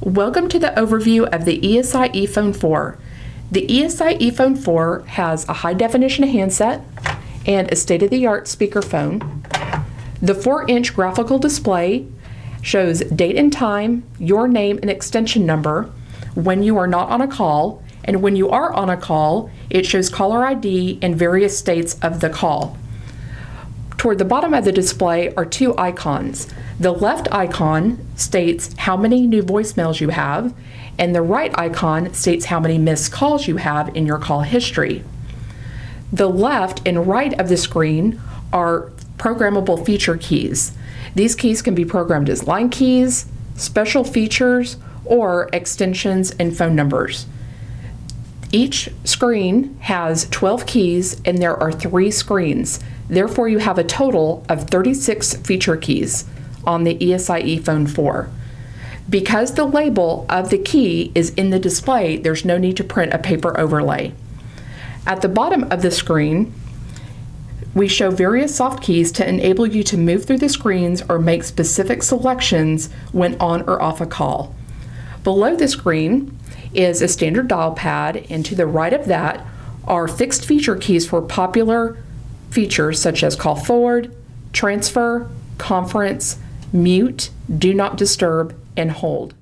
Welcome to the overview of the ESI ePhone 4. The ESI ePhone 4 has a high definition handset and a state of the art speakerphone. The 4 inch graphical display shows date and time, your name and extension number, when you are not on a call, and when you are on a call, it shows caller ID and various states of the call. Toward the bottom of the display are two icons. The left icon states how many new voicemails you have, and the right icon states how many missed calls you have in your call history. The left and right of the screen are programmable feature keys. These keys can be programmed as line keys, special features, or extensions and phone numbers. Each screen has 12 keys and there are three screens. Therefore, you have a total of 36 feature keys on the ESI ePhone 4. Because the label of the key is in the display, there's no need to print a paper overlay. At the bottom of the screen, we show various soft keys to enable you to move through the screens or make specific selections when on or off a call. Below the screen is a standard dial pad, and to the right of that are fixed feature keys for popular features such as call forward, transfer, conference, mute, do not disturb, and hold.